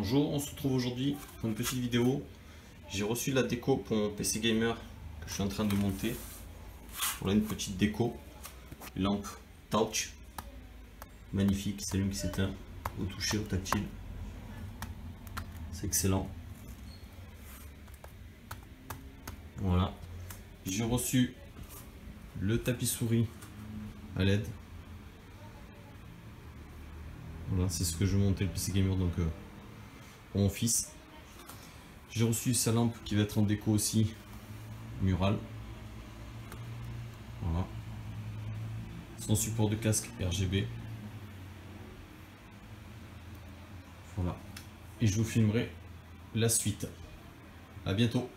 Bonjour, on se retrouve aujourd'hui pour une petite vidéo. J'ai reçu la déco pour mon PC gamer que je suis en train de monter. Voilà une petite déco, lampe touch, magnifique, s'allume qui s'éteint au toucher, au tactile. C'est excellent. Voilà. J'ai reçu le tapis souris à LED. Voilà, c'est ce que je vais monter le PC gamer donc euh, mon fils. J'ai reçu sa lampe qui va être en déco aussi murale. Voilà. Son support de casque RGB. Voilà. Et je vous filmerai la suite. A bientôt